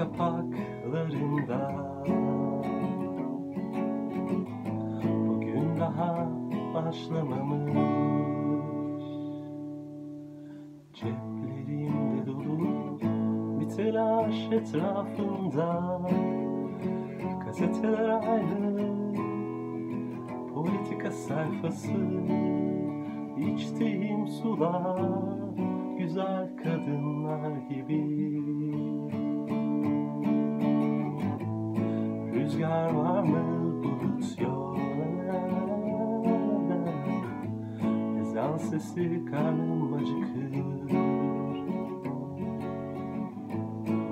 Kapaklarında. Bugün daha başlamamış. Ceplerimde dolu bir telaş etrafımda. Gazeteler aynı Politika sayfası. İçtiğim sular Güzel kadınlar gibi Rüzgar var mı? Bulut yok Ezan sesi karnım acıkır.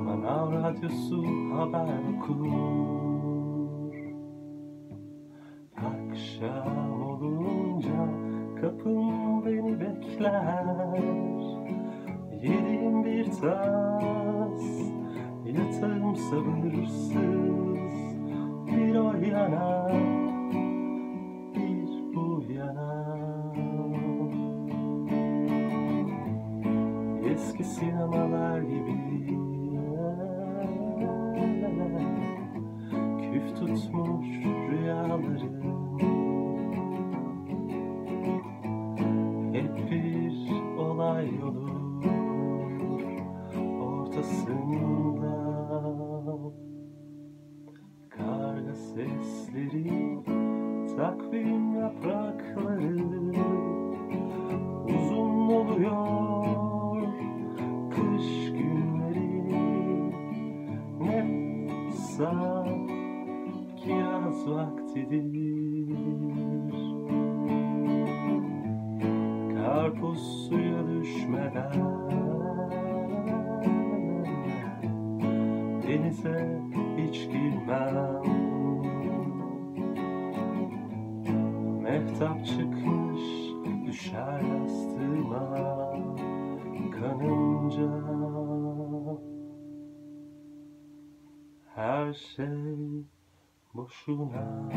Manav radyosu haber okur. Akşam olunca kapım beni bekler. Yedim bir tas Yatağım sabırsız yana Bir bu yana. Eski sinemalar gibi. Küf tutmuş rüyalarım. Hep bir olay olur. Ortasında sesleri takvim yaprakları Uzun oluyor. Kış günleri Ne saat yaz vaktidir? Karpuz suya düşmeden Denize hiç girmem Mehtap çıkmış düşer yastığıma Kanınca. Her şey boşuna